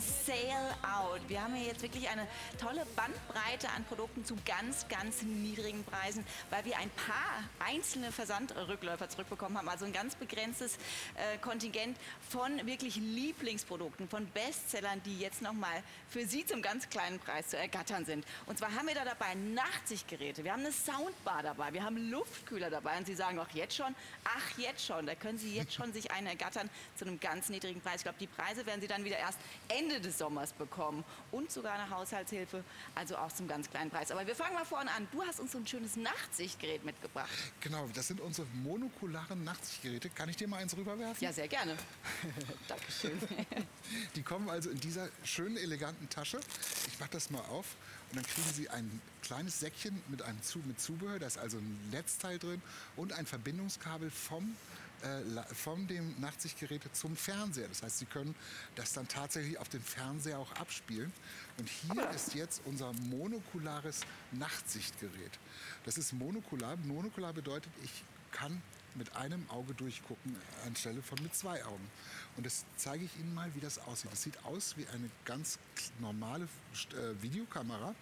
Sale Out. Wir haben hier jetzt wirklich eine tolle Bandbreite an Produkten zu ganz, ganz niedrigen Preisen, weil wir ein paar einzelne Versandrückläufer zurückbekommen haben. Also ein ganz begrenztes äh, Kontingent von wirklich Lieblingsprodukten, von Bestsellern, die jetzt nochmal für Sie zum ganz kleinen Preis zu ergattern sind. Und zwar haben wir da dabei Nachtsichtgeräte, wir haben eine Soundbar dabei, wir haben Luftkühler dabei und Sie sagen auch jetzt schon, ach jetzt schon, da können Sie jetzt schon sich einen ergattern zu einem ganz niedrigen Preis. Ich glaube, die Preise werden Sie dann wieder erst Ende des Sommers bekommen und sogar eine Haushaltshilfe, also auch zum ganz kleinen Preis. Aber wir fangen mal vorne an. Du hast uns so ein schönes Nachtsichtgerät mitgebracht. Genau, das sind unsere monokularen Nachtsichtgeräte. Kann ich dir mal eins rüberwerfen? Ja, sehr gerne. Dankeschön. Die kommen also in dieser schönen, eleganten Tasche. Ich mache das mal auf und dann kriegen Sie ein kleines Säckchen mit, einem Zu mit Zubehör. Da ist also ein Netzteil drin und ein Verbindungskabel vom, äh, von dem Nachtsichtgerät zum Fernseher. Das heißt, Sie können das dann tatsächlich auf dem Fernseher auch abspielen. Und hier ist jetzt unser monokulares Nachtsichtgerät. Das ist monokular. Monokular bedeutet, ich kann mit einem Auge durchgucken anstelle von mit zwei Augen. Und das zeige ich Ihnen mal, wie das aussieht. Das sieht aus wie eine ganz normale äh, Videokamera.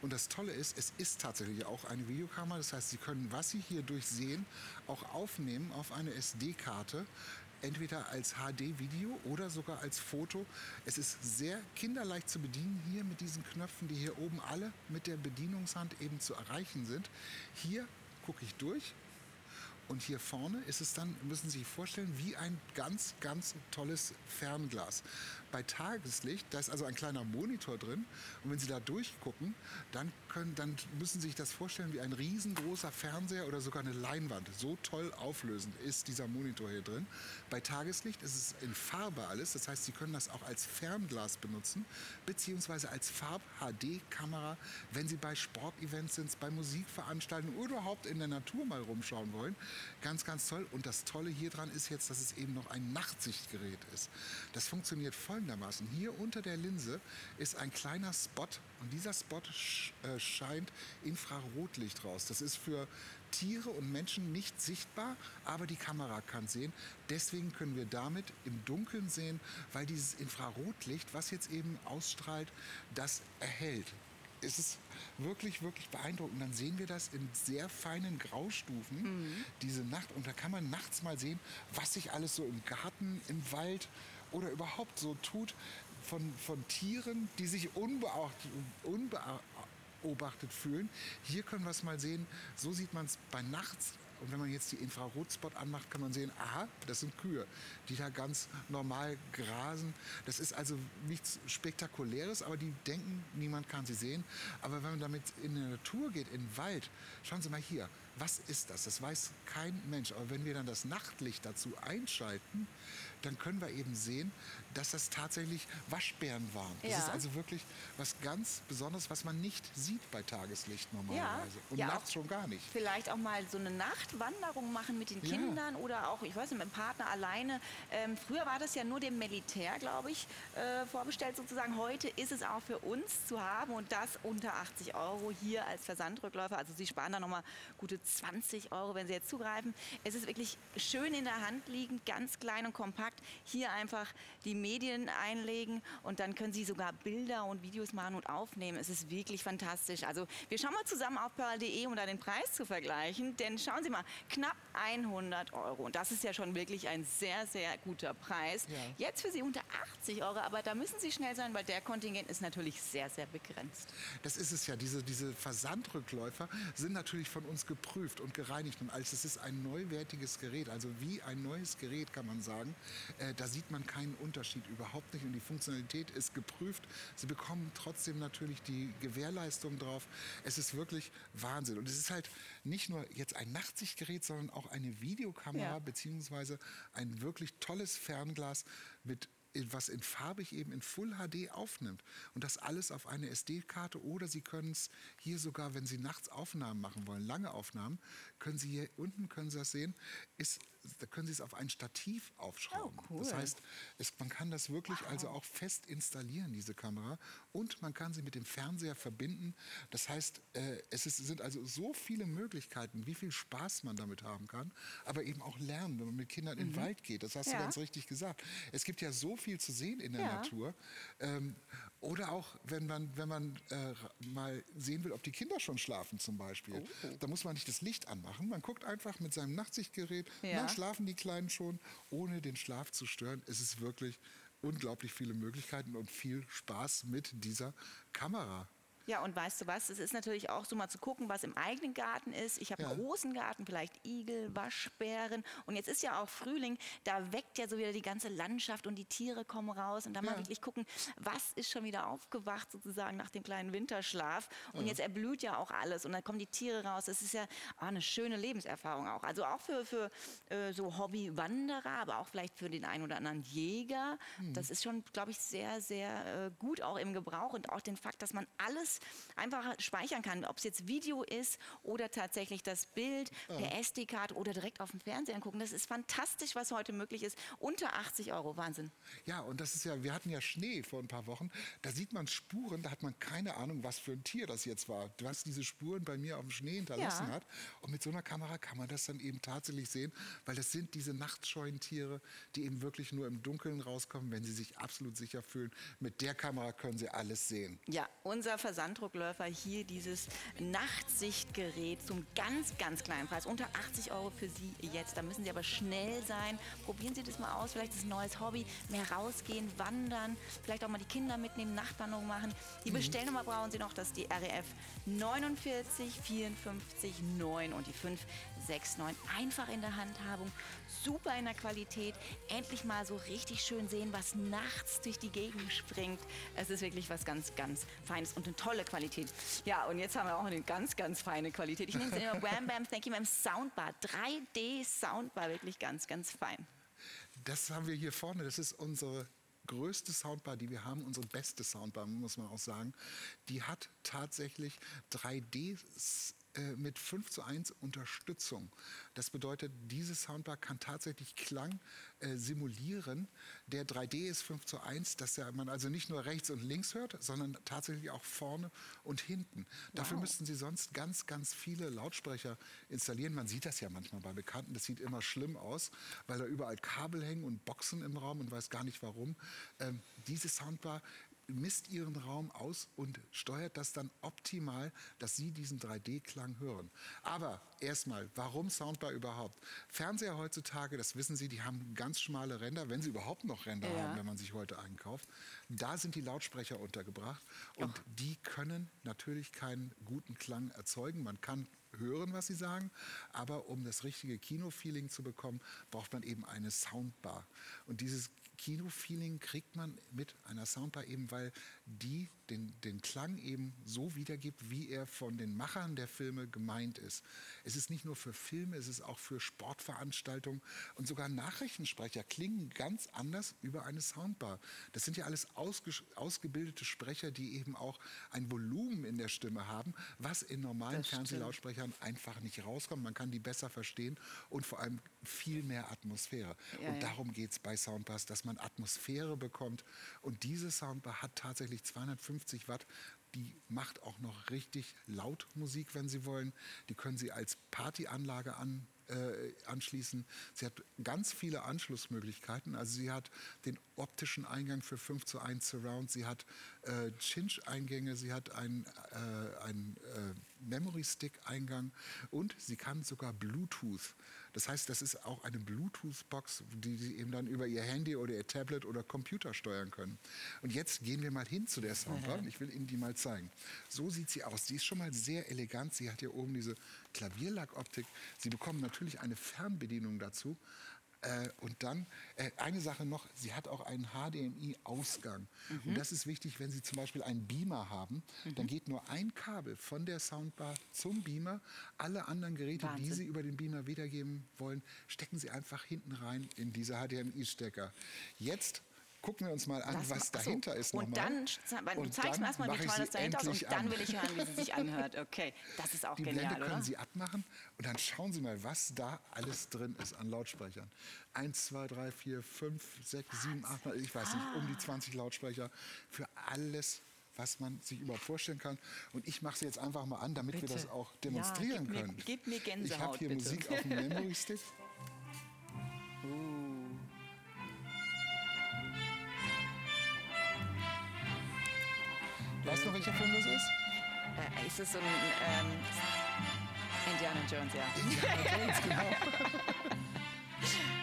Und das Tolle ist, es ist tatsächlich auch eine Videokamera. Das heißt, Sie können, was Sie hier durchsehen, auch aufnehmen auf eine SD-Karte entweder als HD-Video oder sogar als Foto. Es ist sehr kinderleicht zu bedienen hier mit diesen Knöpfen, die hier oben alle mit der Bedienungshand eben zu erreichen sind. Hier gucke ich durch und hier vorne ist es dann, müssen Sie sich vorstellen, wie ein ganz, ganz tolles Fernglas. Bei Tageslicht, da ist also ein kleiner Monitor drin. Und wenn Sie da durchgucken, dann, können, dann müssen Sie sich das vorstellen wie ein riesengroßer Fernseher oder sogar eine Leinwand. So toll auflösend ist dieser Monitor hier drin. Bei Tageslicht ist es in Farbe alles. Das heißt, Sie können das auch als Fernglas benutzen, beziehungsweise als Farb-HD-Kamera, wenn Sie bei Sportevents sind, bei Musikveranstaltungen oder überhaupt in der Natur mal rumschauen wollen. Ganz, ganz toll. Und das Tolle hier dran ist jetzt, dass es eben noch ein Nachtsichtgerät ist. Das funktioniert folgendermaßen. Hier unter der Linse ist ein kleiner Spot und dieser Spot äh, scheint Infrarotlicht raus. Das ist für Tiere und Menschen nicht sichtbar, aber die Kamera kann sehen. Deswegen können wir damit im Dunkeln sehen, weil dieses Infrarotlicht, was jetzt eben ausstrahlt, das erhält es ist wirklich, wirklich beeindruckend. Dann sehen wir das in sehr feinen Graustufen, mhm. diese Nacht. Und da kann man nachts mal sehen, was sich alles so im Garten, im Wald oder überhaupt so tut von, von Tieren, die sich unbeachtet, unbeobachtet fühlen. Hier können wir es mal sehen. So sieht man es bei nachts und wenn man jetzt die Infrarotspot anmacht, kann man sehen, aha, das sind Kühe, die da ganz normal grasen. Das ist also nichts Spektakuläres, aber die denken, niemand kann sie sehen. Aber wenn man damit in die Natur geht, in den Wald, schauen Sie mal hier, was ist das? Das weiß kein Mensch. Aber wenn wir dann das Nachtlicht dazu einschalten, dann können wir eben sehen, dass das tatsächlich Waschbären waren. Das ja. ist also wirklich was ganz Besonderes, was man nicht sieht bei Tageslicht normalerweise. Ja. Und ja, nachts schon gar nicht. Vielleicht auch mal so eine Nachtwanderung machen mit den Kindern oder auch, ich weiß nicht, mit dem Partner alleine. Ähm, früher war das ja nur dem Militär, glaube ich, äh, vorbestellt sozusagen. Heute ist es auch für uns zu haben und das unter 80 Euro hier als Versandrückläufer. Also Sie sparen da nochmal gute 20 Euro, wenn Sie jetzt zugreifen. Es ist wirklich schön in der Hand liegend, ganz klein und kompakt. Hier einfach die Medien einlegen und dann können Sie sogar Bilder und Videos machen und aufnehmen. Es ist wirklich fantastisch. Also wir schauen mal zusammen auf pearl.de, um da den Preis zu vergleichen. Denn schauen Sie mal, knapp 100 Euro. Und das ist ja schon wirklich ein sehr, sehr guter Preis. Ja. Jetzt für Sie unter 80 Euro, aber da müssen Sie schnell sein, weil der Kontingent ist natürlich sehr, sehr begrenzt. Das ist es ja. Diese, diese Versandrückläufer sind natürlich von uns geprüft geprüft und gereinigt und alles. Es ist ein neuwertiges Gerät, also wie ein neues Gerät kann man sagen. Äh, da sieht man keinen Unterschied überhaupt nicht und die Funktionalität ist geprüft. Sie bekommen trotzdem natürlich die Gewährleistung drauf. Es ist wirklich Wahnsinn und es ist halt nicht nur jetzt ein Nachtsichtgerät, sondern auch eine Videokamera ja. beziehungsweise ein wirklich tolles Fernglas mit was in farbig eben in Full HD aufnimmt und das alles auf eine SD-Karte oder Sie können es hier sogar, wenn Sie nachts Aufnahmen machen wollen, lange Aufnahmen, können Sie hier unten, können Sie das sehen, ist, da können Sie es auf ein Stativ aufschrauben. Oh, cool. Das heißt, es, man kann das wirklich also auch fest installieren, diese Kamera. Und man kann sie mit dem Fernseher verbinden. Das heißt, äh, es ist, sind also so viele Möglichkeiten, wie viel Spaß man damit haben kann, aber eben auch lernen, wenn man mit Kindern in den Wald geht. Das hast Ja. du ganz richtig gesagt. Es gibt ja so viel zu sehen in der Ja. Natur. Ähm, oder auch, wenn man, wenn man äh, mal sehen will, ob die Kinder schon schlafen zum Beispiel. Oh. Da muss man nicht das Licht anmachen. Man guckt einfach mit seinem Nachtsichtgerät, Ja. na, schlafen die Kleinen schon, ohne den Schlaf zu stören. Es ist wirklich unglaublich viele Möglichkeiten und viel Spaß mit dieser Kamera. Ja, und weißt du was? Es ist natürlich auch so mal zu gucken, was im eigenen Garten ist. Ich habe Ja. einen großen Garten, vielleicht Igel, Waschbären. Und jetzt ist ja auch Frühling, da weckt ja so wieder die ganze Landschaft und die Tiere kommen raus. Und da mal Ja. wirklich gucken, was ist schon wieder aufgewacht sozusagen nach dem kleinen Winterschlaf. Und jetzt erblüht ja auch alles und dann kommen die Tiere raus. Das ist ja ah, eine schöne Lebenserfahrung auch. Also auch für, für äh, so Hobbywanderer, aber auch vielleicht für den einen oder anderen Jäger. Hm. Das ist schon, glaube ich, sehr, sehr äh, gut auch im Gebrauch und auch den Fakt, dass man alles einfach speichern kann, ob es jetzt Video ist oder tatsächlich das Bild per SD-Card oder direkt auf dem Fernseher angucken. Das ist fantastisch, was heute möglich ist. Unter 80 Euro, Wahnsinn. Ja, und das ist ja, wir hatten ja Schnee vor ein paar Wochen. Da sieht man Spuren, da hat man keine Ahnung, was für ein Tier das jetzt war, was diese Spuren bei mir auf dem Schnee hinterlassen Ja. hat. Und mit so einer Kamera kann man das dann eben tatsächlich sehen, weil das sind diese nachtscheuen Tiere, die eben wirklich nur im Dunkeln rauskommen, wenn sie sich absolut sicher fühlen. Mit der Kamera können sie alles sehen. Ja, unser Versanddruckläufer hier, dieses Nachtsichtgerät zum ganz, ganz kleinen Preis. Unter 80 Euro für Sie jetzt. Da müssen Sie aber schnell sein. Probieren Sie das mal aus. Vielleicht ist es ein neues Hobby. Mehr rausgehen, wandern. Vielleicht auch mal die Kinder mitnehmen, Nachtwanderung machen. Die Bestellnummer brauchen Sie noch. Das ist die REF 49 54 9 und die 569. Einfach in der Handhabung. Super in der Qualität. Endlich mal so richtig schön sehen, was nachts durch die Gegend springt. Es ist wirklich was ganz, ganz Feines und eine tolle Qualität. Ja, und jetzt haben wir auch eine ganz, ganz feine Qualität. Ich nehme es in der Wham Bam Thank You Ma'am Soundbar. 3D Soundbar, wirklich ganz, ganz fein. Das haben wir hier vorne. Das ist unsere größte Soundbar, die wir haben, unsere beste Soundbar, muss man auch sagen. Die hat tatsächlich 3D s- äh, mit 5 zu 1 Unterstützung. Das bedeutet, diese Soundbar kann tatsächlich Klang äh, simulieren. Der 3D ist 5 zu 1, dass ja man also nicht nur rechts und links hört, sondern tatsächlich auch vorne und hinten. Dafür Wow. müssten Sie sonst ganz, ganz viele Lautsprecher installieren. Man sieht das ja manchmal bei Bekannten, das sieht immer schlimm aus, weil da überall Kabel hängen und Boxen im Raum und weiß gar nicht warum. Ähm, diese Soundbar misst ihren Raum aus und steuert das dann optimal, dass Sie diesen 3D-Klang hören. Aber erstmal, warum Soundbar überhaupt? Fernseher heutzutage, das wissen Sie, die haben ganz schmale Ränder, wenn sie überhaupt noch Ränder Ja. haben, wenn man sich heute einkauft. Da sind die Lautsprecher untergebracht und die können natürlich keinen guten Klang erzeugen. Man kann hören, was sie sagen, aber um das richtige Kinofeeling zu bekommen, braucht man eben eine Soundbar. Und dieses Kinofeeling kriegt man mit einer Soundbar eben, weil die den, den Klang eben so wiedergibt, wie er von den Machern der Filme gemeint ist. Es ist nicht nur für Filme, es ist auch für Sportveranstaltungen und sogar Nachrichtensprecher klingen ganz anders über eine Soundbar. Das sind ja alles ausgebildete Sprecher, die eben auch ein Volumen in der Stimme haben, was in normalen. Fernsehlautsprechern einfach nicht rauskommt. Man kann die besser verstehen und vor allem viel mehr Atmosphäre. Ja, und darum geht es bei Soundbars, dass man Atmosphäre bekommt. Und diese Soundbar hat tatsächlich 250 Watt. Die macht auch noch richtig laut Musik, wenn Sie wollen. Die können Sie als Partyanlage an, äh, anschließen. Sie hat ganz viele Anschlussmöglichkeiten. Also sie hat den optischen Eingang für 5 zu 1 Surround, sie hat äh, Cinch-Eingänge, sie hat einen, äh, äh, Memory-Stick-Eingang und sie kann sogar Bluetooth. Das heißt, das ist auch eine Bluetooth-Box, die Sie eben dann über Ihr Handy oder Ihr Tablet oder Computer steuern können. Und jetzt gehen wir mal hin zu der Soundbar. und Ich will Ihnen die mal zeigen. So sieht sie aus. Die ist schon mal sehr elegant. Sie hat hier oben diese Klavierlackoptik. Sie bekommen natürlich eine Fernbedienung dazu. Äh, und dann äh, eine Sache noch, sie hat auch einen HDMI-Ausgang. Und das ist wichtig, wenn Sie zum Beispiel einen Beamer haben, dann geht nur ein Kabel von der Soundbar zum Beamer. Alle anderen Geräte, die Wahnsinn. Sie über den Beamer wiedergeben wollen, stecken Sie einfach hinten rein in diese HDMI-Stecker. Jetzt gucken wir uns mal an, Das was so. dahinter ist Und nochmal. dann, du Und zeigst dann mir erstmal, wie ich toll das dahinter ist und dann an. will ich hören, wie sie sich anhört. Okay, das ist auch Die genial, Blende oder? können Sie abmachen und dann schauen Sie mal, was da alles drin ist an Lautsprechern. Eins, zwei, drei, vier, fünf, sechs, sieben, acht, neun, ich weiß nicht, um Ah. die 20 Lautsprecher für alles, was man sich überhaupt vorstellen kann. Und ich mache sie jetzt einfach mal an, damit wir Bitte. das auch Ja, demonstrieren gib mir- können. gib mir Ich Gänsehaut, habe hier bitte. Musik auf dem Memory Stick. Weißt du noch, welcher Film das ist? Äh, ist es so ein ähm, Indiana Jones, ja. Indiana Jones, genau.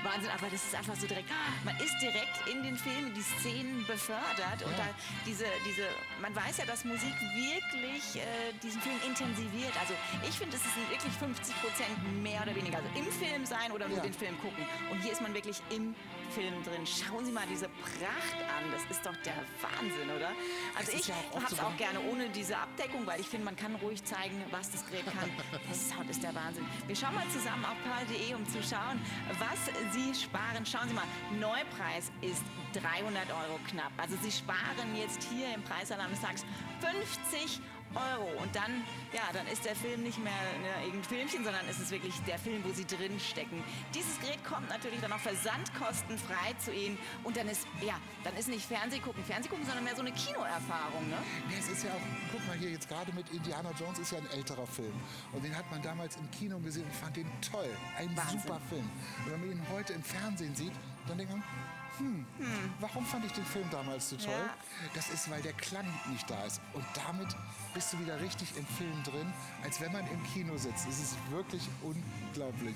Wahnsinn, aber das ist einfach so direkt. Man ist direkt in den Film, die Szenen befördert und Ja. da diese, diese, man weiß ja, dass Musik wirklich äh, diesen Film intensiviert. Also ich finde, es ist wirklich 50 Prozent mehr oder weniger. Also im Film sein oder nur Ja. den Film gucken. Und hier ist man wirklich im Film drin. Schauen Sie mal diese Pracht an. Das ist doch der Wahnsinn, oder? Also ich ja habe es auch gerne ohne diese Abdeckung, weil ich finde, man kann ruhig zeigen, was das Gerät kann. Der Sound ist der Wahnsinn. Wir schauen mal zusammen auf pearl.de, um zu schauen, was Sie sparen. Schauen Sie mal, Neupreis ist 300 Euro knapp. Also Sie sparen jetzt hier im Preisalarm des Tages 50 Euro. Und dann, ja, dann ist der Film nicht mehr ne, irgendein Filmchen, sondern es ist wirklich der Film, wo Sie drin stecken. Dieses Gerät kommt natürlich dann auch versandkostenfrei zu Ihnen. Und dann ist, ja, dann ist nicht Fernsehgucken, Fernsehgucken, sondern mehr so eine Kinoerfahrung, ne? Ja, es ist ja auch, guck mal hier, jetzt gerade mit Indiana Jones ist ja ein älterer Film. Und den hat man damals im Kino gesehen und fand den toll. Ein Wahnsinn. super Film. Und wenn man ihn heute im Fernsehen sieht, dann denkt man, hm, warum fand ich den Film damals so toll? Ja. Das ist, weil der Klang nicht da ist. Und damit bist du wieder richtig im Film drin, als wenn man im Kino sitzt. Es ist wirklich unglaublich.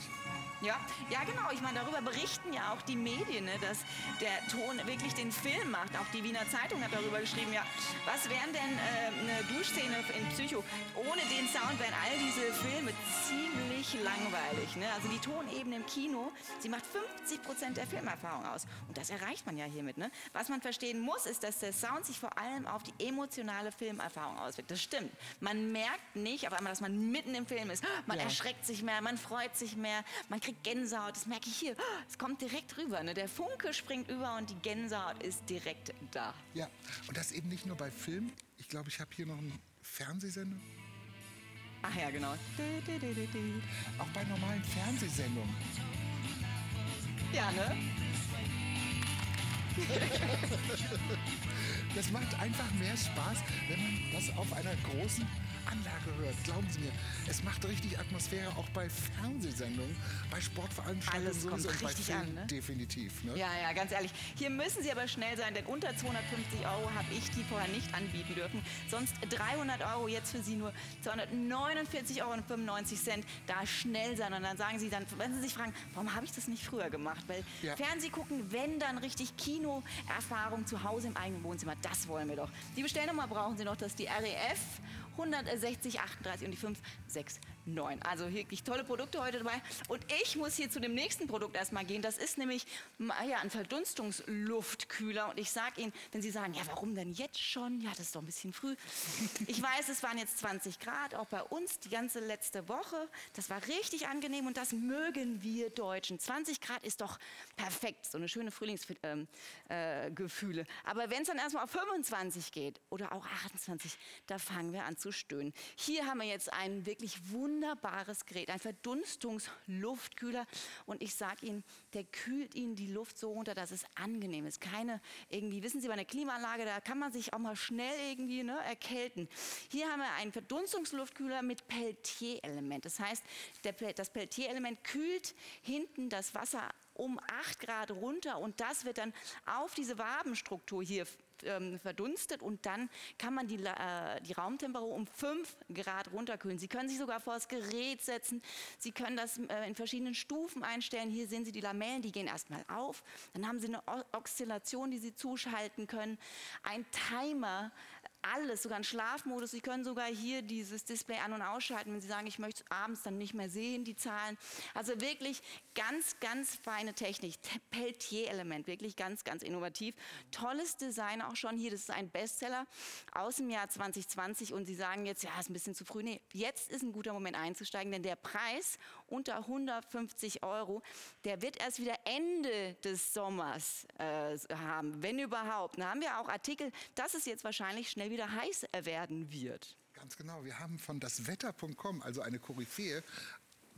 Ja, ja genau. Ich meine, darüber berichten ja auch die Medien, ne, dass der Ton wirklich den Film macht. Auch die Wiener Zeitung hat darüber geschrieben, ja, was wären denn äh, eine Duschszene in Psycho? Ohne den Sound wären all diese Filme ziemlich langweilig. Ne? Also die Tonebene im Kino, sie macht 50 Prozent der Filmerfahrung aus. Und das erreicht man ja hiermit. Ne? Was man verstehen muss, ist, dass der Sound sich vor allem auf die emotionale Filmerfahrung auswirkt. Das stimmt. Man merkt nicht auf einmal, dass man mitten im Film ist. Man Ja. erschreckt sich mehr, man freut sich mehr, man kriegt Gänsehaut. Das merke ich hier. Es kommt direkt rüber. Ne? Der Funke springt über und die Gänsehaut ist direkt da. Ja, und das eben nicht nur bei Filmen. Ich glaube, ich habe hier noch einen Fernsehsender. Ach ja, genau. Auch bei normalen Fernsehsendungen. Ja, ne? Das macht einfach mehr Spaß, wenn man das auf einer großen Anlage hört. Glauben Sie mir, es macht richtig Atmosphäre auch bei Fernsehsendungen, bei Sportveranstaltungen Alles kommt und bei richtig Filmen an, ne? definitiv. Ne? Ja, ja, ganz ehrlich. Hier müssen Sie aber schnell sein, denn unter 250 Euro habe ich die vorher nicht anbieten dürfen. Sonst 300 Euro, jetzt für Sie nur 249,95 Euro. Da schnell sein. Und dann sagen Sie dann, wenn Sie sich fragen, warum habe ich das nicht früher gemacht? Weil Ja. Fernseh gucken, wenn dann richtig Kinoerfahrung zu Hause im eigenen Wohnzimmer, das wollen wir doch. Die Bestellnummer brauchen Sie noch, das ist die REF 160 38 und die 569. Also wirklich tolle Produkte heute dabei. Und ich muss hier zu dem nächsten Produkt erstmal gehen. Das ist nämlich ah ja, ein Verdunstungsluftkühler. Und ich sage Ihnen, wenn Sie sagen, ja, warum denn jetzt schon? Ja, das ist doch ein bisschen früh. Ich weiß, es waren jetzt 20 Grad, auch bei uns die ganze letzte Woche. Das war richtig angenehm und das mögen wir Deutschen. 20 Grad ist doch perfekt, so eine schöne Frühlingsgefühle. Äh, Gefühle. Aber wenn es dann erstmal auf 25 geht oder auch 28, da fangen wir an zu stöhnen. Hier haben wir jetzt ein wirklich wunderbares Gerät, ein Verdunstungsluftkühler. Und ich sage Ihnen, der kühlt Ihnen die Luft so runter, dass es angenehm ist. Keine irgendwie, wissen Sie, bei einer Klimaanlage, da kann man sich auch mal schnell irgendwie ne, erkälten. Hier haben wir einen Verdunstungsluftkühler mit Peltier-Element. Das heißt, der, das Peltier-Element kühlt hinten das Wasser um 8 Grad runter und das wird dann auf diese Wabenstruktur hier ähm, verdunstet und dann kann man die, äh, die Raumtemperatur um 5 Grad runterkühlen. Sie können sich sogar vor das Gerät setzen. Sie können das äh, in verschiedenen Stufen einstellen. Hier sehen Sie die Lamellen, die gehen erstmal auf. Dann haben Sie eine O Oszillation, die Sie zuschalten können. Ein Timer, alles, sogar ein Schlafmodus. Sie können sogar hier dieses Display an- und ausschalten, wenn Sie sagen, ich möchte es abends dann nicht mehr sehen, die Zahlen. Also wirklich Ganz, ganz feine Technik. Peltier-Element, wirklich ganz, ganz innovativ. Tolles Design auch schon hier. Das ist ein Bestseller aus dem Jahr 2020. Und Sie sagen jetzt, ja, ist ein bisschen zu früh. Nee, jetzt ist ein guter Moment einzusteigen, denn der Preis unter 150 Euro, der wird erst wieder Ende des Sommers äh, haben, wenn überhaupt. Da haben wir auch Artikel, dass es jetzt wahrscheinlich schnell wieder heiß werden wird. Ganz genau. Wir haben von daswetter.com, also eine Koryphäe,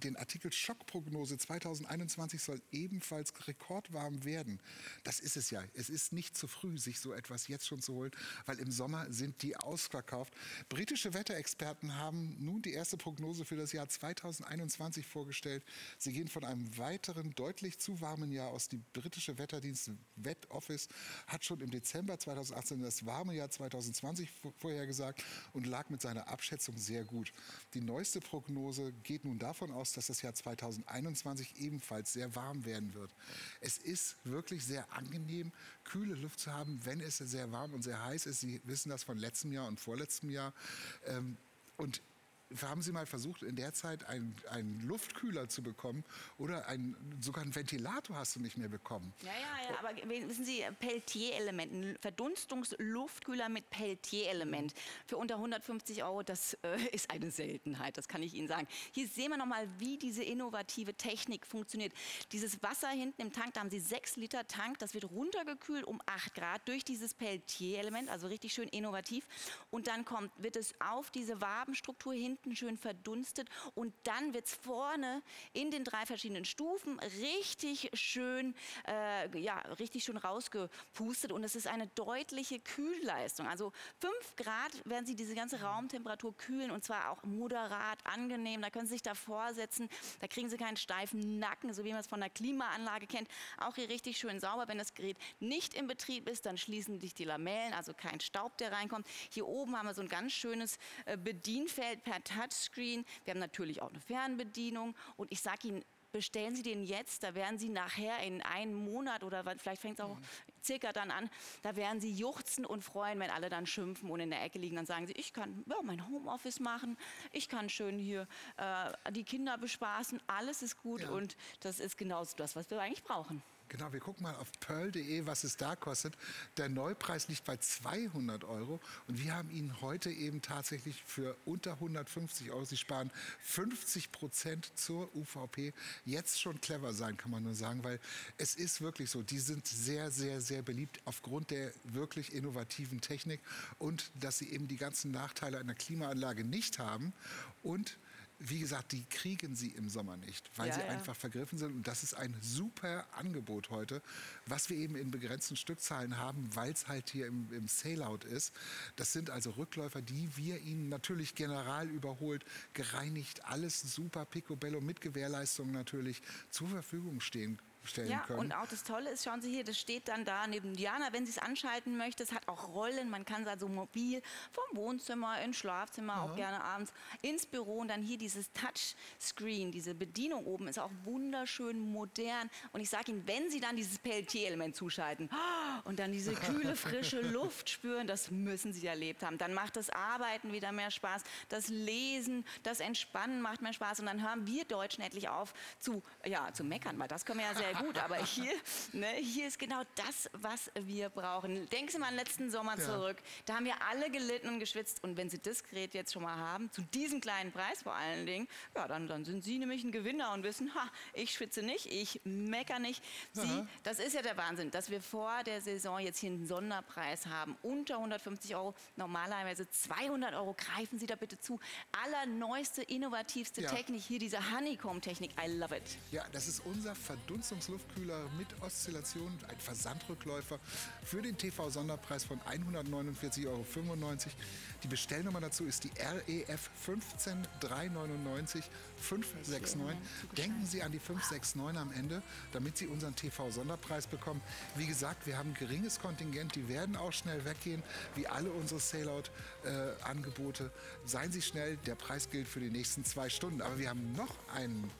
den Artikel Schockprognose 2021 soll ebenfalls rekordwarm werden. Das ist es ja. Es ist nicht zu früh, sich so etwas jetzt schon zu holen, weil im Sommer sind die ausverkauft. Britische Wetterexperten haben nun die erste Prognose für das Jahr 2021 vorgestellt. Sie gehen von einem weiteren, deutlich zu warmen Jahr aus. Die britische Wetterdienst Wet Office hat schon im Dezember 2018 das warme Jahr 2020 vorhergesagt und lag mit seiner Abschätzung sehr gut. Die neueste Prognose geht nun davon aus, dass das Jahr 2021 ebenfalls sehr warm werden wird. Es ist wirklich sehr angenehm, kühle Luft zu haben, wenn es sehr warm und sehr heiß ist. Sie wissen das von letztem Jahr und vorletztem Jahr. Ähm, und haben Sie mal versucht, in der Zeit einen, einen Luftkühler zu bekommen oder ein, sogar einen Ventilator hast du nicht mehr bekommen? Ja, ja, ja, aber wissen Sie, Peltier-Element, ein Verdunstungsluftkühler mit Peltier-Element für unter 150 Euro, das äh, ist eine Seltenheit, das kann ich Ihnen sagen. Hier sehen wir nochmal, wie diese innovative Technik funktioniert. Dieses Wasser hinten im Tank, da haben Sie 6 Liter Tank, das wird runtergekühlt um 8 Grad durch dieses Peltier-Element, also richtig schön innovativ. Und dann kommt, wird es auf diese Wabenstruktur hinten hinten schön verdunstet und dann wird es vorne in den drei verschiedenen Stufen richtig schön, äh, ja, richtig schön rausgepustet und es ist eine deutliche Kühlleistung. Also 5 Grad werden Sie diese ganze Raumtemperatur kühlen und zwar auch moderat angenehm. Da können Sie sich davor setzen, da kriegen Sie keinen steifen Nacken, so wie man es von der Klimaanlage kennt. Auch hier richtig schön sauber. Wenn das Gerät nicht in Betrieb ist, dann schließen sich die Lamellen, also kein Staub, der reinkommt. Hier oben haben wir so ein ganz schönes äh, Bedienfeld per Touchscreen. Wir haben natürlich auch eine Fernbedienung. Und ich sage Ihnen, bestellen Sie den jetzt, da werden Sie nachher in einem Monat oder vielleicht fängt es auch mhm. circa dann an, da werden Sie juchzen und freuen, wenn alle dann schimpfen und in der Ecke liegen. Dann sagen Sie, ich kann ja, mein Homeoffice machen, ich kann schön hier äh, die Kinder bespaßen, alles ist gut ja. und das ist genau das, was wir eigentlich brauchen. Genau, wir gucken mal auf pearl.de, was es da kostet. Der Neupreis liegt bei 200 Euro und wir haben ihn heute eben tatsächlich für unter 150 Euro. Sie sparen 50 Prozent zur UVP. Jetzt schon clever sein, kann man nur sagen, weil es ist wirklich so, die sind sehr, sehr, sehr beliebt aufgrund der wirklich innovativen Technik und dass sie eben die ganzen Nachteile einer Klimaanlage nicht haben und wie gesagt, die kriegen sie im Sommer nicht, weil ja, sie ja. einfach vergriffen sind. Und das ist ein super Angebot heute, was wir eben in begrenzten Stückzahlen haben, weil es halt hier im, im Sale-Out ist. Das sind also Rückläufer, die wir ihnen natürlich general überholt, gereinigt, alles super picobello mit Gewährleistung natürlich zur Verfügung stehen stellen ja, können. Und auch das Tolle ist, schauen Sie hier, das steht dann da neben Diana, wenn Sie es anschalten möchten. Es hat auch Rollen, man kann es also mobil vom Wohnzimmer ins Schlafzimmer, ja. auch gerne abends ins Büro und dann hier dieses Touchscreen, diese Bedienung oben ist auch wunderschön modern. Und ich sage Ihnen, wenn Sie dann dieses Peltier-Element zuschalten und dann diese kühle, frische Luft spüren, das müssen Sie erlebt haben. Dann macht das Arbeiten wieder mehr Spaß, das Lesen, das Entspannen macht mehr Spaß und dann hören wir Deutschen endlich auf zu, ja, zu meckern, weil das können wir ja sehr gut, aber hier, ne, hier ist genau das, was wir brauchen. Denken Sie mal an letzten Sommer ja. zurück. Da haben wir alle gelitten und geschwitzt. Und wenn Sie das Gerät jetzt schon mal haben, zu diesem kleinen Preis vor allen Dingen, ja, dann, dann sind Sie nämlich ein Gewinner und wissen, ha, ich schwitze nicht, ich mecker nicht. Sie, das ist ja der Wahnsinn, dass wir vor der Saison jetzt hier einen Sonderpreis haben, unter 150 Euro, normalerweise 200 Euro. Greifen Sie da bitte zu. Allerneueste, innovativste ja. Technik, hier diese Honeycomb-Technik, I love it. Ja, das ist unser Verdunstungsmittel Luftkühler mit Oszillation, ein Versandrückläufer für den TV-Sonderpreis von 149,95 Euro. Die Bestellnummer dazu ist die REF 15399 569. Denken Sie an die 569 am Ende, damit Sie unseren TV-Sonderpreis bekommen. Wie gesagt, wir haben geringes Kontingent, die werden auch schnell weggehen, wie alle unsere Sale-Out-Angebote. Seien Sie schnell, der Preis gilt für die nächsten zwei Stunden. Aber wir haben noch einen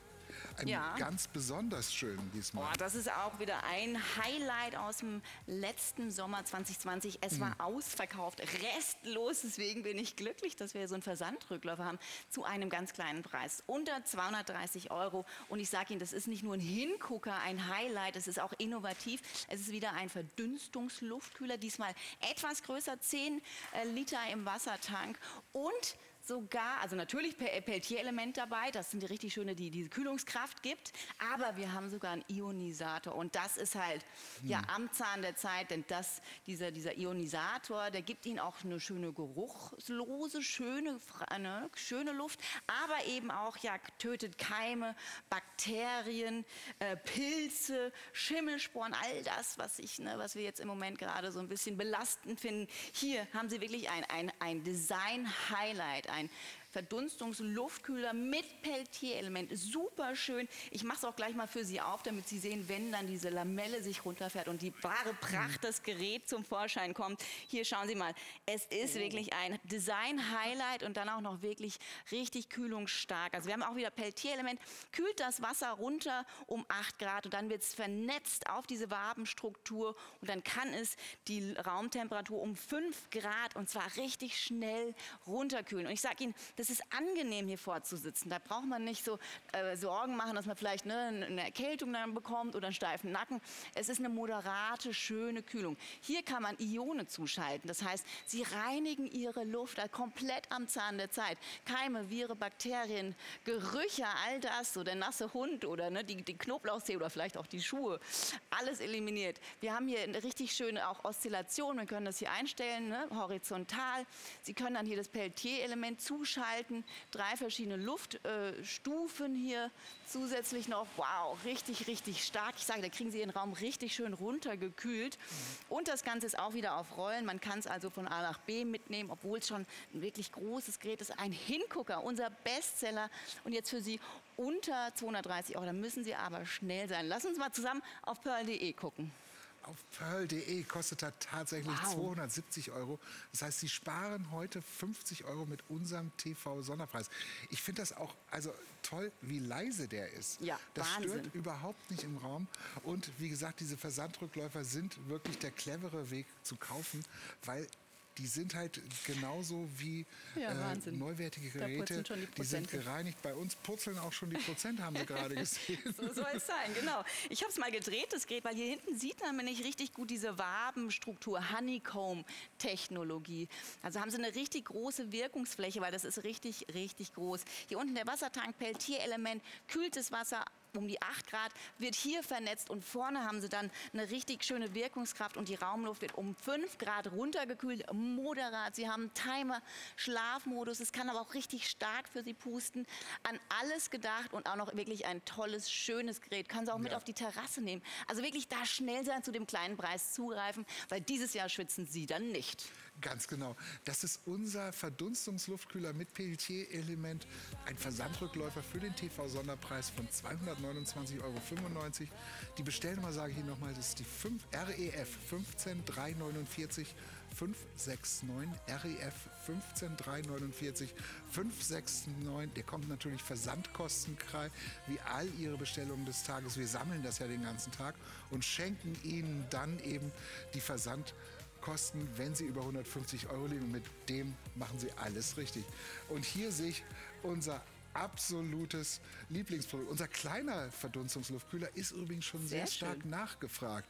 einen Ja. ganz besonders schönen diesmal. Boah, das ist auch wieder ein Highlight aus dem letzten Sommer 2020. Es war ausverkauft, restlos. Deswegen bin ich glücklich, dass wir so einen Versandrückläufer haben zu einem ganz kleinen Preis. Unter 230 Euro. Und ich sage Ihnen, das ist nicht nur ein Hingucker, ein Highlight, es ist auch innovativ. Es ist wieder ein Verdunstungsluftkühler, diesmal etwas größer, 10 äh, Liter im Wassertank. Und sogar, also natürlich Pe- Peltier-Element dabei, das sind die richtig schöne, die diese Kühlungskraft gibt, aber wir haben sogar einen Ionisator und das ist halt ja am Zahn der Zeit, denn das, dieser, dieser Ionisator, der gibt Ihnen auch eine schöne geruchslose, schöne, eine schöne Luft, aber eben auch ja tötet Keime, Bakterien, äh, Pilze, Schimmelsporen, all das, was ich, ne, was wir jetzt im Moment gerade so ein bisschen belastend finden. Hier haben Sie wirklich ein, ein, ein Design-Highlight, ein Verdunstungsluftkühler mit Peltier-Element. Super schön. Ich mache es auch gleich mal für Sie auf, damit Sie sehen, wenn dann diese Lamelle sich runterfährt und die wahre Pracht des Geräts zum Vorschein kommt. Hier schauen Sie mal. Es ist wirklich ein Design-Highlight und dann auch noch wirklich richtig kühlungsstark. Also wir haben auch wieder Peltier-Element. Kühlt das Wasser runter um 8 Grad und dann wird es vernetzt auf diese Wabenstruktur und dann kann es die Raumtemperatur um 5 Grad und zwar richtig schnell runterkühlen. Und ich sage Ihnen, das ist angenehm hier vorzusitzen. Da braucht man nicht so äh, Sorgen machen, dass man vielleicht ne, eine Erkältung dann bekommt oder einen steifen Nacken. Es ist eine moderate, schöne Kühlung. Hier kann man Ione zuschalten. Das heißt, Sie reinigen Ihre Luft äh, komplett am Zahn der Zeit. Keime, Viren, Bakterien, Gerüche, all das, so der nasse Hund oder ne, die, die Knoblauchzeh oder vielleicht auch die Schuhe, alles eliminiert. Wir haben hier eine richtig schöne auch Oszillation. Wir können das hier einstellen, ne, horizontal. Sie können dann hier das Peltier-Element zuschalten. Drei verschiedene Luftstufen äh, hier zusätzlich noch. Wow, richtig, richtig stark. Ich sage, da kriegen Sie Ihren Raum richtig schön runtergekühlt. Und das Ganze ist auch wieder auf Rollen. Man kann es also von A nach B mitnehmen, obwohl es schon ein wirklich großes Gerät ist. Ein Hingucker, unser Bestseller. Und jetzt für Sie unter 230 Euro. Da müssen Sie aber schnell sein. Lass uns mal zusammen auf pearl.de gucken. Auf pearl.de kostet er tatsächlich Wow. 270 Euro. Das heißt, Sie sparen heute 50 Euro mit unserem TV-Sonderpreis. Ich finde das auch also toll, wie leise der ist. Ja, das Wahnsinn. stört überhaupt nicht im Raum. Und wie gesagt, diese Versandrückläufer sind wirklich der clevere Weg zu kaufen, weil die sind halt genauso wie Ja, äh, neuwertige Geräte. die die sind gereinigt. Bei uns purzeln auch schon die Prozent, haben wir gerade gesehen. So soll es sein, genau. Ich habe es mal gedreht, das Gerät, weil hier hinten sieht man nämlich richtig gut diese Wabenstruktur, Honeycomb-Technologie. Also haben sie eine richtig große Wirkungsfläche, weil das ist richtig, richtig groß. Hier unten der Wassertank, Peltier-Element, kühlt das Wasser um die 8 Grad, wird hier vernetzt und vorne haben sie dann eine richtig schöne Wirkungskraft und die Raumluft wird um 5 Grad runtergekühlt, moderat. Sie haben Timer, Schlafmodus, es kann aber auch richtig stark für Sie pusten. An alles gedacht und auch noch wirklich ein tolles, schönes Gerät. Können Sie auch mit Ja. auf die Terrasse nehmen. Also wirklich da schnell sein, zu dem kleinen Preis zugreifen, weil dieses Jahr schwitzen Sie dann nicht. Ganz genau. Das ist unser Verdunstungsluftkühler mit Peltier-Element. Ein Versandrückläufer für den TV-Sonderpreis von 229,95 Euro. Die Bestellnummer sage ich Ihnen nochmal, das ist die 5 REF 15349 569 REF 15349 569. Der kommt natürlich versandkostenfrei, wie all Ihre Bestellungen des Tages. Wir sammeln das ja den ganzen Tag und schenken Ihnen dann eben die Versandkosten, wenn Sie über 150 Euro liegen. Und mit dem machen Sie alles richtig. Und hier sehe ich unser absolutes Lieblingsprodukt. Unser kleiner Verdunstungsluftkühler ist übrigens schon sehr, Sehr stark nachgefragt.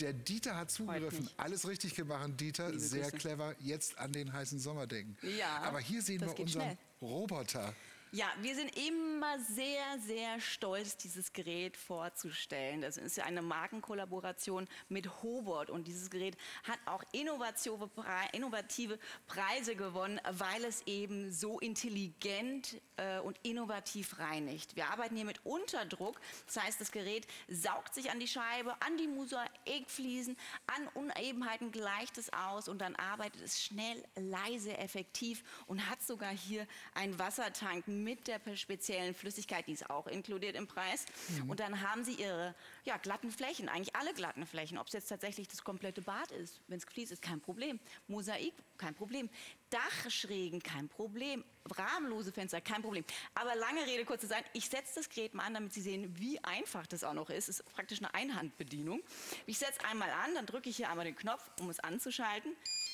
Der Dieter hat zugegriffen. Alles richtig gemacht, Dieter. Liebe sehr Grüße. clever. Jetzt an den heißen Sommer denken. Ja, Aber hier sehen wir unseren schnell. Roboter. Ja, wir sind immer sehr, sehr stolz, dieses Gerät vorzustellen. Das ist ja eine Markenkollaboration mit Hobart und dieses Gerät hat auch innovative, Pre- innovative Preise gewonnen, weil es eben so intelligent äh, und innovativ reinigt. Wir arbeiten hier mit Unterdruck, das heißt, das Gerät saugt sich an die Scheibe, an die Mosaikfliesen, an Unebenheiten gleicht es aus und dann arbeitet es schnell, leise, effektiv und hat sogar hier einen Wassertank mit der speziellen Flüssigkeit, die ist auch inkludiert im Preis. Mhm. Und dann haben Sie Ihre ja, glatten Flächen, eigentlich alle glatten Flächen, ob es jetzt tatsächlich das komplette Bad ist, wenn es gefliest ist, kein Problem. Mosaik, kein Problem. Dachschrägen, kein Problem. Rahmenlose Fenster, kein Problem. Aber lange Rede, kurze Zeit. Ich setze das Gerät mal an, damit Sie sehen, wie einfach das auch noch ist. Es ist praktisch eine Einhandbedienung. Ich setze einmal an, dann drücke ich hier einmal den Knopf, um es anzuschalten.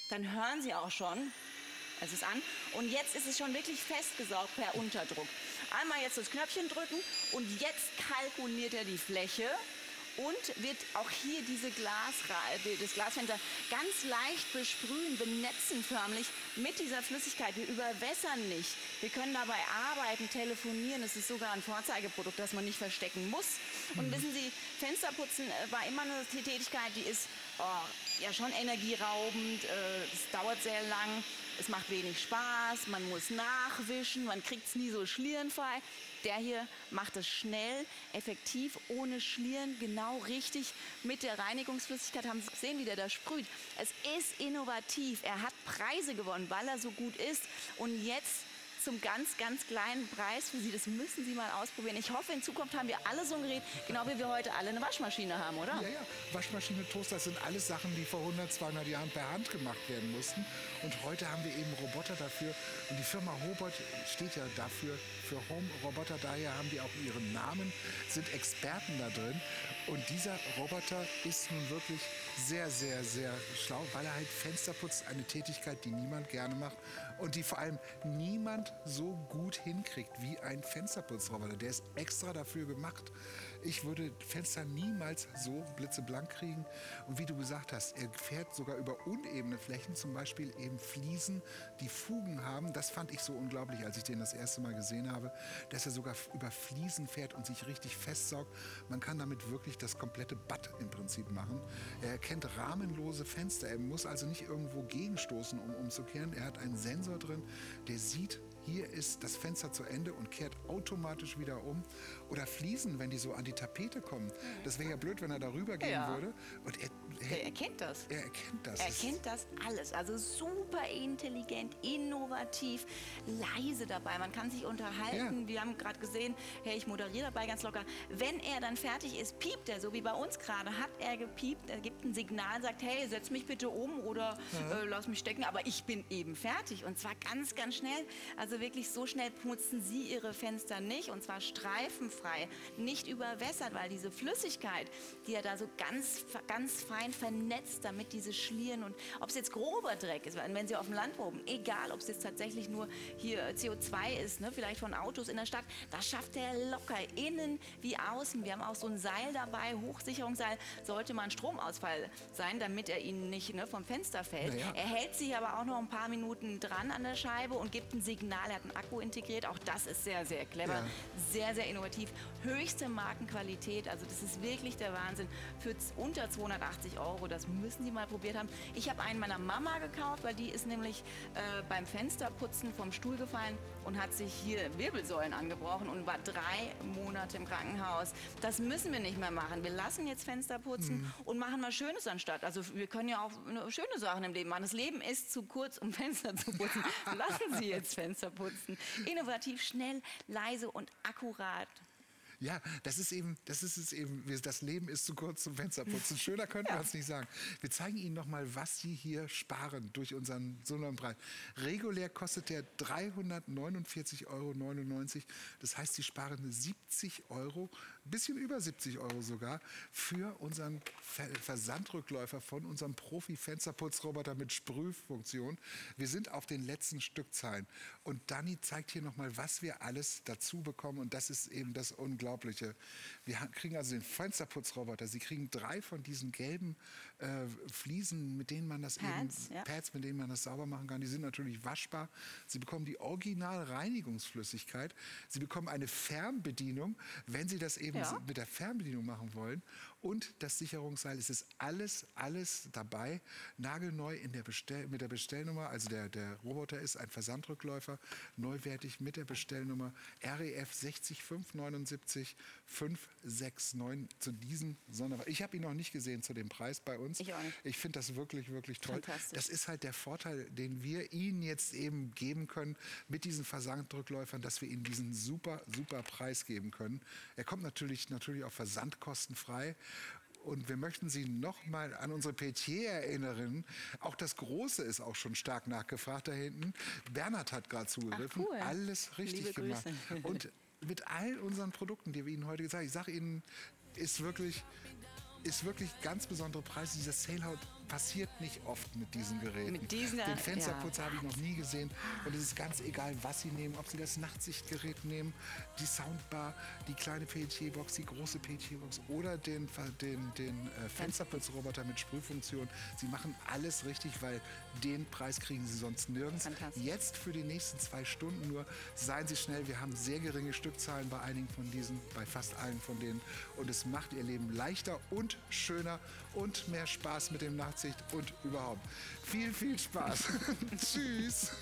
Dann hören Sie auch schon, es ist an. Und jetzt ist es schon wirklich festgesaugt per Unterdruck. Einmal jetzt das Knöpfchen drücken und jetzt kalkuliert er die Fläche und wird auch hier diese Glas, das Glasfenster ganz leicht besprühen, benetzen förmlich mit dieser Flüssigkeit. Wir überwässern nicht. Wir können dabei arbeiten, telefonieren. Es ist sogar ein Vorzeigeprodukt, das man nicht verstecken muss. Und mhm. wissen Sie, Fensterputzen äh, war immer eine Tätigkeit, die ist oh, ja schon energieraubend. Äh, es dauert sehr lang. Es macht wenig Spaß. Man muss nachwischen. Man kriegt es nie so schlierenfrei. Der hier macht es schnell, effektiv, ohne Schlieren, genau richtig. Mit der Reinigungsflüssigkeit haben Sie gesehen, wie der da sprüht. Es ist innovativ. Er hat Preise gewonnen, weil er so gut ist. Und jetzt zum ganz, ganz kleinen Preis für Sie. Das müssen Sie mal ausprobieren. Ich hoffe, in Zukunft haben wir alle so ein Gerät, genau wie wir heute alle eine Waschmaschine haben, oder? Ja, ja. Waschmaschine, Toaster sind alles Sachen, die vor 100, 200 Jahren per Hand gemacht werden mussten. Und heute haben wir eben Roboter dafür. Und die Firma Robot steht ja dafür, für Home-Roboter. Daher haben die auch ihren Namen, sind Experten da drin. Und dieser Roboter ist nun wirklich sehr, sehr, sehr schlau, weil er halt Fenster putzt, eine Tätigkeit, die niemand gerne macht und die vor allem niemand so gut hinkriegt wie ein Fensterputzroboter. Der ist extra dafür gemacht. Ich würde Fenster niemals so blitzeblank kriegen. Und wie du gesagt hast, er fährt sogar über unebene Flächen, zum Beispiel eben Fliesen, die Fugen haben. Das fand ich so unglaublich, als ich den das erste Mal gesehen habe, dass er sogar über Fliesen fährt und sich richtig festsaugt. Man kann damit wirklich das komplette Bad im Prinzip machen. Er erkennt rahmenlose Fenster. Er muss also nicht irgendwo gegenstoßen, um umzukehren. Er hat einen Sensor drin, der sieht, hier ist das Fenster zu Ende und kehrt automatisch wieder um. Oder Fliesen, wenn die so an die Tapete kommen. Das wäre ja blöd, wenn er darüber gehen ja. würde. Und er, er, er, erkennt das. Er erkennt das. Er erkennt das alles. Also super intelligent, innovativ, leise dabei. Man kann sich unterhalten. Ja. Wir haben gerade gesehen, hey, ich moderiere dabei ganz locker. Wenn er dann fertig ist, piept er, so wie bei uns gerade, hat er gepiept. Er gibt ein Signal, sagt, hey, setz mich bitte um oder äh, lass mich stecken. Aber ich bin eben fertig. Und zwar ganz, ganz schnell. Also also wirklich so schnell putzen Sie Ihre Fenster nicht und zwar streifenfrei, nicht überwässert, weil diese Flüssigkeit, die er da so ganz, ganz fein vernetzt, damit diese Schlieren und ob es jetzt grober Dreck ist, wenn Sie auf dem Land proben, egal ob es jetzt tatsächlich nur hier CO2 ist, ne, vielleicht von Autos in der Stadt, das schafft er locker, innen wie außen. Wir haben auch so ein Seil dabei, Hochsicherungsseil, sollte mal ein Stromausfall sein, damit er Ihnen nicht ne, vom Fenster fällt. Ja. Er hält sich aber auch noch ein paar Minuten dran an der Scheibe und gibt ein Signal er hat einen Akku integriert. Auch das ist sehr, sehr clever, ja. sehr, sehr innovativ. Höchste Markenqualität, also das ist wirklich der Wahnsinn. Für unter 280 Euro, das müssen Sie mal probiert haben. Ich habe einen meiner Mama gekauft, weil die ist nämlich äh, beim Fensterputzen vom Stuhl gefallen und hat sich hier Wirbelsäulen angebrochen und war drei Monate im Krankenhaus. Das müssen wir nicht mehr machen. Wir lassen jetzt Fenster putzen mhm. und machen mal Schönes anstatt. Also wir können ja auch schöne Sachen im Leben machen. Das Leben ist zu kurz, um Fenster zu putzen. Lassen Sie jetzt Fenster putzen. Innovativ, schnell, leise und akkurat. Ja, das ist eben, das ist es eben, das Leben ist zu kurz zum Fensterputzen. Schöner könnten ja. wir es nicht sagen. Wir zeigen Ihnen noch mal, was Sie hier sparen durch unseren Sonnenpreis. Regulär kostet der 349,99 Euro. Das heißt, Sie sparen 70 Euro, ein bisschen über 70 Euro sogar, für unseren Versandrückläufer von unserem Profi-Fensterputzroboter mit Sprühfunktion. Wir sind auf den letzten Stückzahlen. Und Dani zeigt hier noch mal, was wir alles dazu bekommen. Und das ist eben das Unglaubliche. Unglaubliche. Wir kriegen also den Fensterputzroboter. Sie kriegen drei von diesen gelben äh, Fliesen, mit denen man das Pads, eben, ja. Pads, mit denen man das sauber machen kann. Die sind natürlich waschbar. Sie bekommen die Originalreinigungsflüssigkeit. Sie bekommen eine Fernbedienung, wenn Sie das eben ja. mit der Fernbedienung machen wollen. Und das Sicherungsseil. Es ist alles, alles dabei. Nagelneu in der Bestell mit der Bestellnummer. Also der, der Roboter ist ein Versandrückläufer, neuwertig mit der Bestellnummer REF 60579 569 zu diesem Sonderfall. Ich habe ihn noch nicht gesehen zu dem Preis bei uns. Ich auch nicht. Ich finde das wirklich, wirklich toll. Das ist halt der Vorteil, den wir Ihnen jetzt eben geben können mit diesen Versandrückläufern, dass wir Ihnen diesen super, super Preis geben können. Er kommt natürlich, natürlich auch versandkostenfrei. Und wir möchten Sie noch mal an unsere Petier erinnern. Auch das Große ist auch schon stark nachgefragt da hinten. Bernhard hat gerade zugegriffen. cool. Alles richtig gemacht. Und mit all unseren Produkten, die wir Ihnen heute gesagt haben, ich sage Ihnen, ist wirklich, ist wirklich ganz besondere Preise. Dieser Saleout passiert nicht oft mit diesen Geräten. Mit diesen, Den ja. Fensterputzer habe ich noch nie gesehen. Und es ist ganz egal, was Sie nehmen. Ob Sie das Nachtsichtgerät nehmen, die Soundbar, die kleine PET-Box, die große PET-Box oder den, den, den äh, Fensterputzroboter mit Sprühfunktion. Sie machen alles richtig, weil den Preis kriegen Sie sonst nirgends. Jetzt für die nächsten zwei Stunden nur. Seien Sie schnell. Wir haben sehr geringe Stückzahlen bei einigen von diesen, bei fast allen von denen. Und es macht Ihr Leben leichter und schöner und mehr Spaß mit dem Nachtsicht und überhaupt. Viel, viel Spaß. Tschüss.